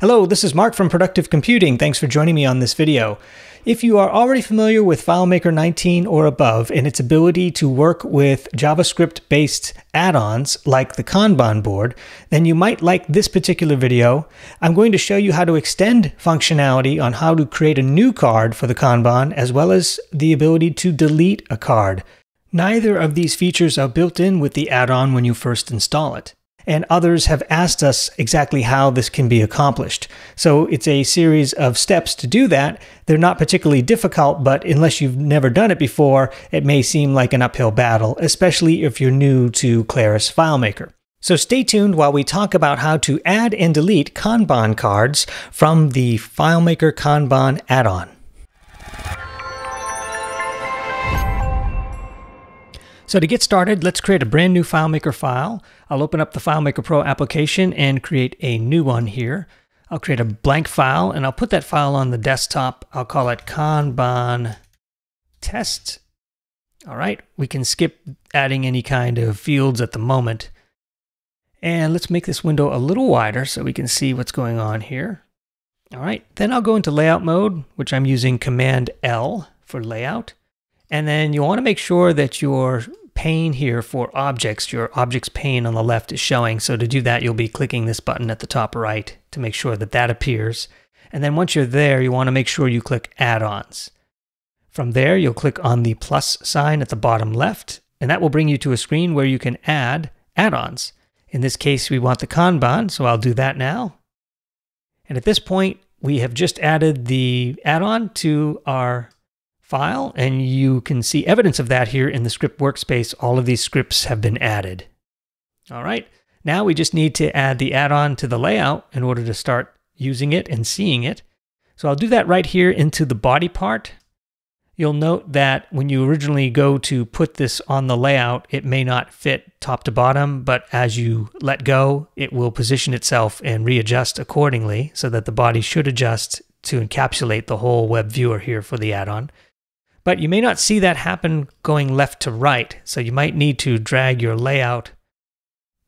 Hello, this is Mark from Productive Computing. Thanks for joining me on this video. If you are already familiar with FileMaker 19 or above and its ability to work with JavaScript-based add-ons like the Kanban board, then you might like this particular video. I'm going to show you how to extend functionality on how to create a new card for the Kanban, as well as the ability to delete a card. Neither of these features are built in with the add-on when you first install it and others have asked us exactly how this can be accomplished. So it's a series of steps to do that. They're not particularly difficult, but unless you've never done it before, it may seem like an uphill battle, especially if you're new to Claris FileMaker. So stay tuned while we talk about how to add and delete Kanban cards from the FileMaker Kanban add-on. So to get started, let's create a brand new FileMaker file. I'll open up the FileMaker Pro application and create a new one here. I'll create a blank file and I'll put that file on the desktop. I'll call it Kanban test. All right, we can skip adding any kind of fields at the moment. And let's make this window a little wider so we can see what's going on here. All right, then I'll go into layout mode, which I'm using Command L for layout. And then you want to make sure that your pane here for objects, your objects pane on the left is showing. So to do that, you'll be clicking this button at the top right to make sure that that appears. And then once you're there, you want to make sure you click add-ons. From there, you'll click on the plus sign at the bottom left, and that will bring you to a screen where you can add add-ons. In this case, we want the Kanban, so I'll do that now. And at this point, we have just added the add-on to our file, and you can see evidence of that here in the script workspace. All of these scripts have been added. All right, now we just need to add the add-on to the layout in order to start using it and seeing it. So I'll do that right here into the body part. You'll note that when you originally go to put this on the layout, it may not fit top to bottom, but as you let go, it will position itself and readjust accordingly so that the body should adjust to encapsulate the whole web viewer here for the add-on. But you may not see that happen going left to right. So you might need to drag your layout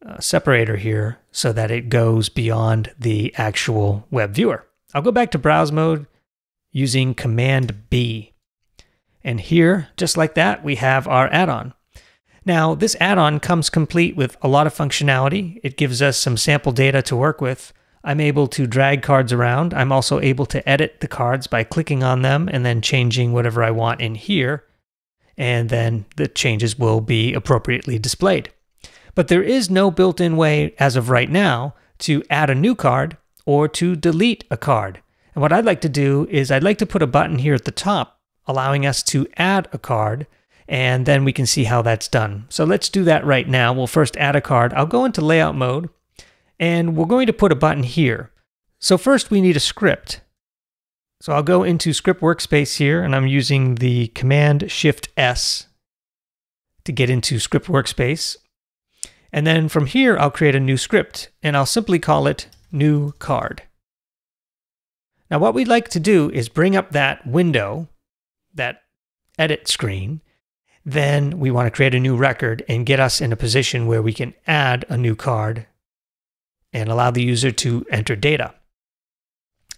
uh, separator here so that it goes beyond the actual web viewer. I'll go back to browse mode using Command B. And here, just like that, we have our add-on. Now, this add-on comes complete with a lot of functionality. It gives us some sample data to work with. I'm able to drag cards around. I'm also able to edit the cards by clicking on them and then changing whatever I want in here. And then the changes will be appropriately displayed. But there is no built-in way as of right now to add a new card or to delete a card. And what I'd like to do is I'd like to put a button here at the top allowing us to add a card and then we can see how that's done. So let's do that right now. We'll first add a card. I'll go into layout mode and we're going to put a button here. So first we need a script. So I'll go into script workspace here and I'm using the command shift S to get into script workspace. And then from here, I'll create a new script and I'll simply call it new card. Now what we'd like to do is bring up that window, that edit screen. Then we want to create a new record and get us in a position where we can add a new card and allow the user to enter data.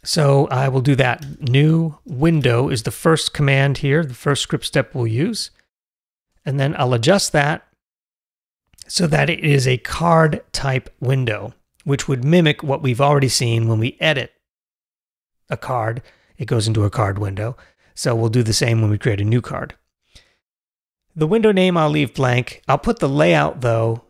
So I will do that. New window is the first command here, the first script step we'll use. And then I'll adjust that so that it is a card type window, which would mimic what we've already seen when we edit a card. It goes into a card window. So we'll do the same when we create a new card. The window name I'll leave blank. I'll put the layout though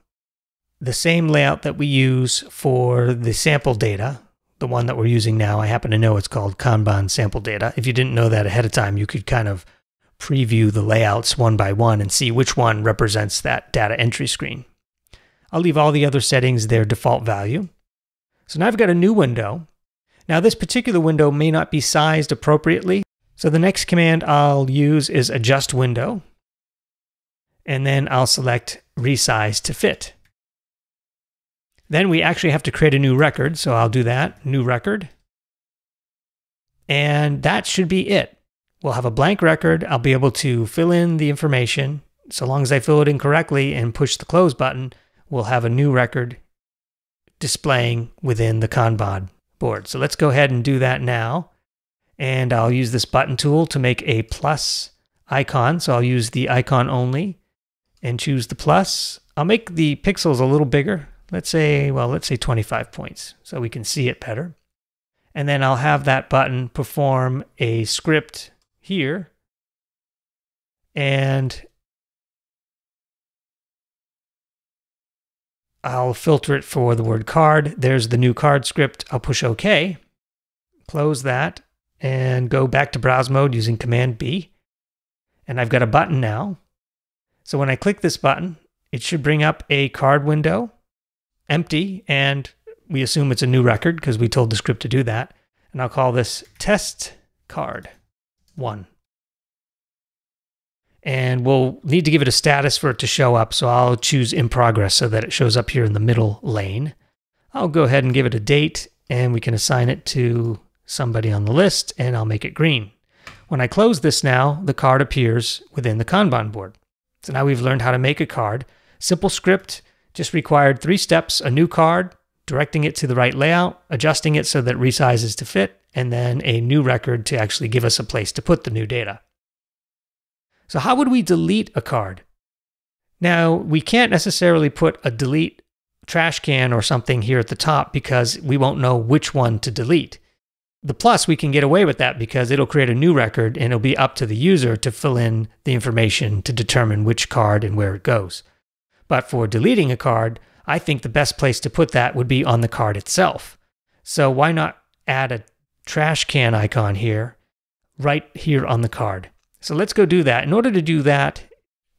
the same layout that we use for the sample data, the one that we're using now. I happen to know it's called Kanban sample data. If you didn't know that ahead of time, you could kind of preview the layouts one by one and see which one represents that data entry screen. I'll leave all the other settings their default value. So now I've got a new window. Now this particular window may not be sized appropriately. So the next command I'll use is adjust window. And then I'll select resize to fit. Then we actually have to create a new record. So I'll do that, new record. And that should be it. We'll have a blank record. I'll be able to fill in the information. So long as I fill it in correctly and push the close button, we'll have a new record displaying within the Kanban board. So let's go ahead and do that now. And I'll use this button tool to make a plus icon. So I'll use the icon only and choose the plus. I'll make the pixels a little bigger. Let's say, well, let's say 25 points so we can see it better. And then I'll have that button perform a script here. And I'll filter it for the word card. There's the new card script. I'll push OK, close that, and go back to browse mode using Command B. And I've got a button now. So when I click this button, it should bring up a card window, empty, and we assume it's a new record because we told the script to do that. And I'll call this test card one. And we'll need to give it a status for it to show up. So I'll choose in progress so that it shows up here in the middle lane. I'll go ahead and give it a date and we can assign it to somebody on the list and I'll make it green. When I close this now, the card appears within the Kanban board. So now we've learned how to make a card. Simple script, just required three steps, a new card, directing it to the right layout, adjusting it so that it resizes to fit, and then a new record to actually give us a place to put the new data. So how would we delete a card? Now, we can't necessarily put a delete trash can or something here at the top because we won't know which one to delete. The plus, we can get away with that because it'll create a new record and it'll be up to the user to fill in the information to determine which card and where it goes. But for deleting a card, I think the best place to put that would be on the card itself. So why not add a trash can icon here, right here on the card? So let's go do that. In order to do that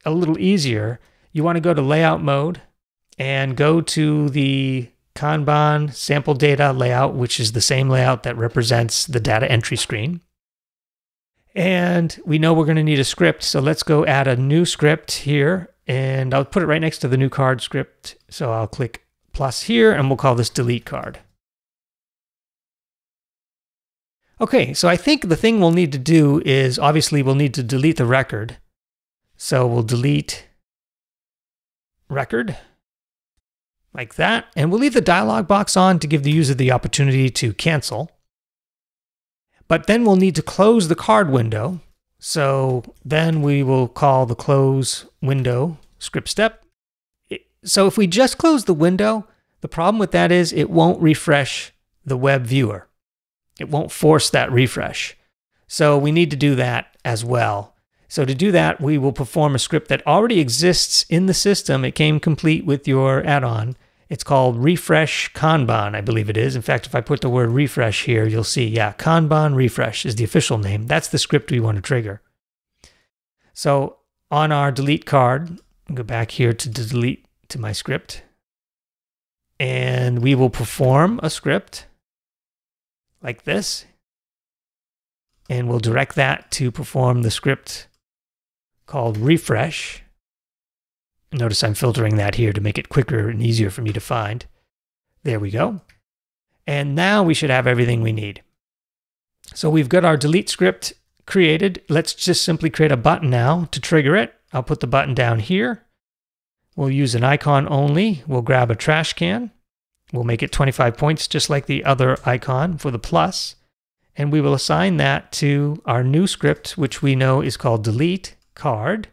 a little easier, you want to go to layout mode and go to the Kanban sample data layout, which is the same layout that represents the data entry screen. And we know we're going to need a script. So let's go add a new script here. And I'll put it right next to the new card script. So I'll click plus here and we'll call this delete card. Okay, so I think the thing we'll need to do is obviously we'll need to delete the record. So we'll delete record like that. And we'll leave the dialog box on to give the user the opportunity to cancel. But then we'll need to close the card window. So then we will call the close window script step. So if we just close the window, the problem with that is it won't refresh the web viewer. It won't force that refresh. So we need to do that as well. So to do that, we will perform a script that already exists in the system. It came complete with your add-on. It's called refresh Kanban, I believe it is. In fact, if I put the word refresh here, you'll see, yeah, Kanban refresh is the official name. That's the script we want to trigger. So on our delete card, go back here to delete to my script, and we will perform a script like this. And we'll direct that to perform the script called refresh. Notice I'm filtering that here to make it quicker and easier for me to find. There we go. And now we should have everything we need. So we've got our delete script created. Let's just simply create a button now to trigger it. I'll put the button down here. We'll use an icon only. We'll grab a trash can. We'll make it 25 points just like the other icon for the plus. And we will assign that to our new script, which we know is called delete card.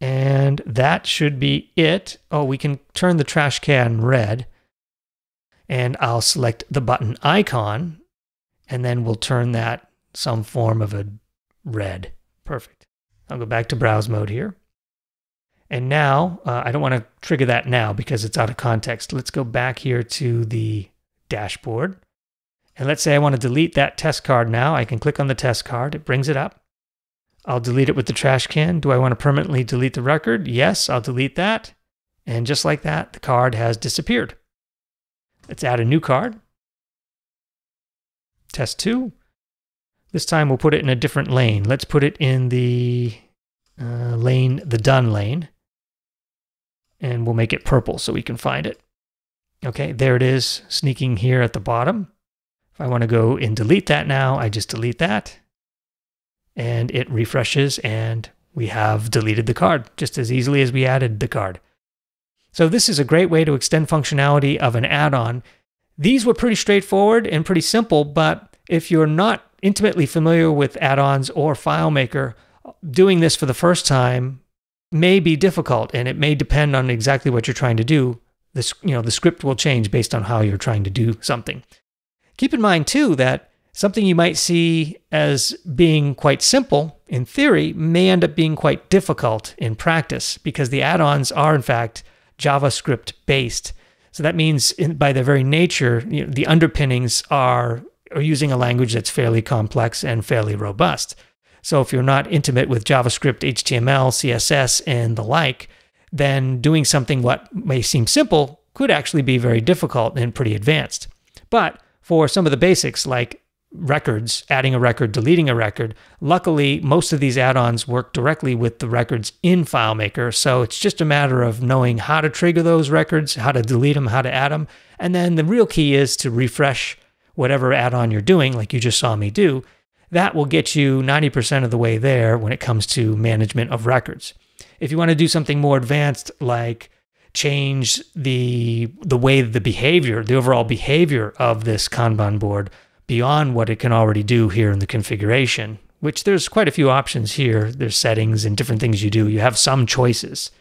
And that should be it. Oh, we can turn the trash can red. And I'll select the button icon. And then we'll turn that some form of a red. Perfect. I'll go back to browse mode here. And now, uh, I don't want to trigger that now because it's out of context. Let's go back here to the dashboard. And let's say I want to delete that test card now. I can click on the test card. It brings it up. I'll delete it with the trash can. Do I want to permanently delete the record? Yes, I'll delete that. And just like that, the card has disappeared. Let's add a new card. Test 2. This time we'll put it in a different lane. Let's put it in the uh, lane, the done lane and we'll make it purple so we can find it. Okay, there it is, sneaking here at the bottom. If I want to go and delete that now, I just delete that. And it refreshes and we have deleted the card just as easily as we added the card. So this is a great way to extend functionality of an add-on These were pretty straightforward and pretty simple, but if you're not intimately familiar with add-ons or FileMaker, doing this for the first time may be difficult and it may depend on exactly what you're trying to do. This, you know, the script will change based on how you're trying to do something. Keep in mind too that something you might see as being quite simple in theory may end up being quite difficult in practice because the add-ons are in fact JavaScript based. So that means in, by their very nature, you know, the underpinnings are, are using a language that's fairly complex and fairly robust. So if you're not intimate with JavaScript, HTML, CSS, and the like, then doing something what may seem simple could actually be very difficult and pretty advanced. But for some of the basics like records, adding a record, deleting a record, luckily most of these add-ons work directly with the records in FileMaker. So it's just a matter of knowing how to trigger those records, how to delete them, how to add them. And then the real key is to refresh whatever add-on you're doing, like you just saw me do, that will get you 90% of the way there when it comes to management of records. If you want to do something more advanced, like change the the way the behavior, the overall behavior of this Kanban board beyond what it can already do here in the configuration, which there's quite a few options here. There's settings and different things you do. You have some choices.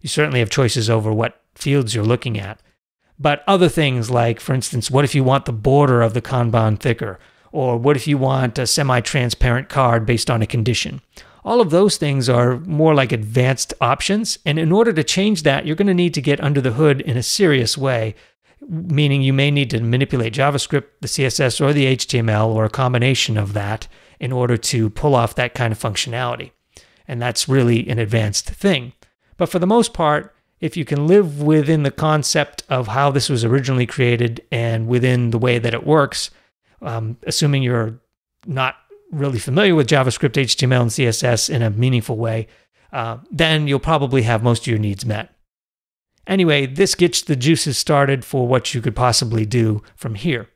You certainly have choices over what fields you're looking at. But other things like, for instance, what if you want the border of the Kanban thicker? Or what if you want a semi transparent card based on a condition? All of those things are more like advanced options. And in order to change that, you're going to need to get under the hood in a serious way, meaning you may need to manipulate JavaScript, the CSS, or the HTML, or a combination of that in order to pull off that kind of functionality. And that's really an advanced thing. But for the most part, if you can live within the concept of how this was originally created and within the way that it works, um, assuming you're not really familiar with JavaScript, HTML, and CSS in a meaningful way, uh, then you'll probably have most of your needs met. Anyway, this gets the juices started for what you could possibly do from here.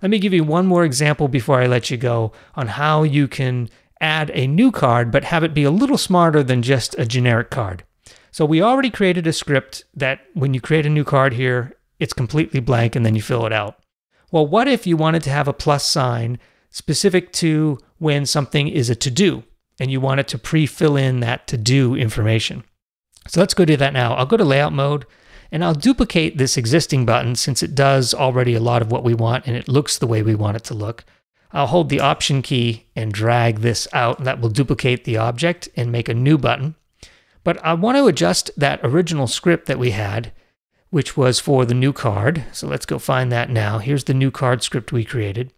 Let me give you one more example before I let you go on how you can add a new card, but have it be a little smarter than just a generic card. So we already created a script that when you create a new card here, it's completely blank and then you fill it out. Well, what if you wanted to have a plus sign specific to when something is a to do and you want it to pre fill in that to do information? So let's go do that now. I'll go to layout mode and I'll duplicate this existing button since it does already a lot of what we want and it looks the way we want it to look. I'll hold the option key and drag this out and that will duplicate the object and make a new button. But I want to adjust that original script that we had which was for the new card. So let's go find that now. Here's the new card script we created.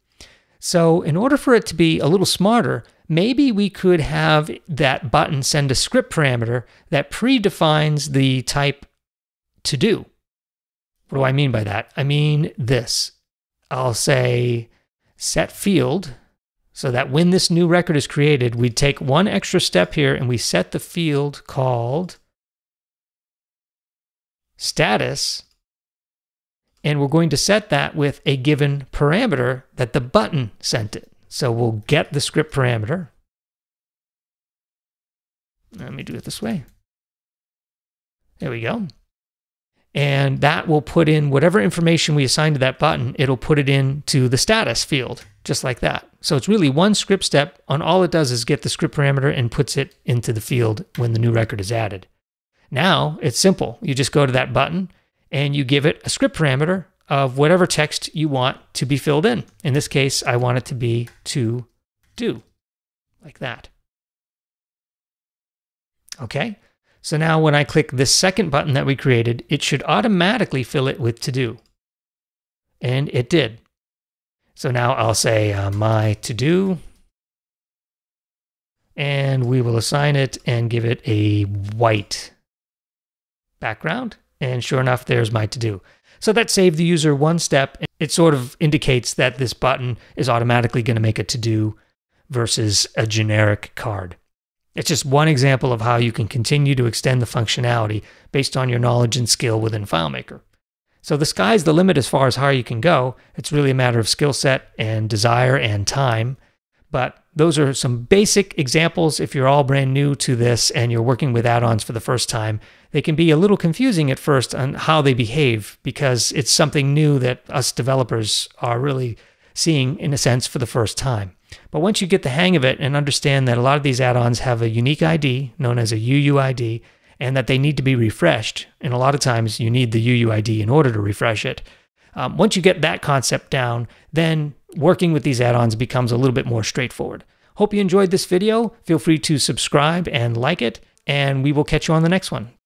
So in order for it to be a little smarter, maybe we could have that button send a script parameter that predefines the type to do. What do I mean by that? I mean this. I'll say set field so that when this new record is created, we take one extra step here and we set the field called status, and we're going to set that with a given parameter that the button sent it. So we'll get the script parameter. Let me do it this way. There we go. And that will put in whatever information we assign to that button, it'll put it into the status field, just like that. So it's really one script step on all it does is get the script parameter and puts it into the field when the new record is added. Now it's simple. You just go to that button and you give it a script parameter of whatever text you want to be filled in. In this case, I want it to be to do, like that. Okay, so now when I click this second button that we created, it should automatically fill it with to do. And it did. So now I'll say uh, my to do, and we will assign it and give it a white background. And sure enough, there's my to do. So that saved the user one step. It sort of indicates that this button is automatically going to make a to do versus a generic card. It's just one example of how you can continue to extend the functionality based on your knowledge and skill within FileMaker. So the sky's the limit as far as how you can go. It's really a matter of skill set and desire and time. But those are some basic examples. If you're all brand new to this and you're working with add ons for the first time, they can be a little confusing at first on how they behave because it's something new that us developers are really seeing, in a sense, for the first time. But once you get the hang of it and understand that a lot of these add ons have a unique ID known as a UUID and that they need to be refreshed, and a lot of times you need the UUID in order to refresh it. Um, once you get that concept down, then working with these add-ons becomes a little bit more straightforward. Hope you enjoyed this video. Feel free to subscribe and like it, and we will catch you on the next one.